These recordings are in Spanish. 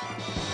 Bye.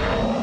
you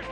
you